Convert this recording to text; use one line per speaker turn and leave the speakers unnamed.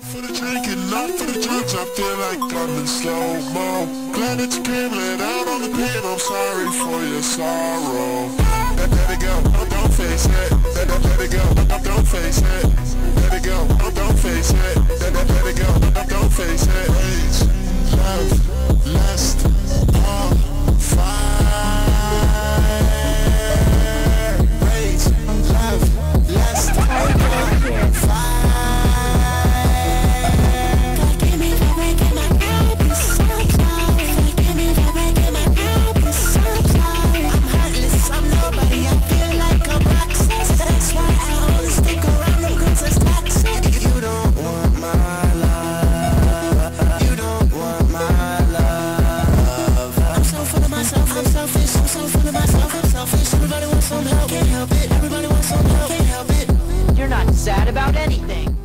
For the drinking, not for the drugs, I feel like I'm in slow-mo. Glad that you let out on the pain, I'm sorry for your sorrow I'm selfish, I'm so selfish. Everybody wants can't help it. Everybody wants can't help it. You're not sad about anything.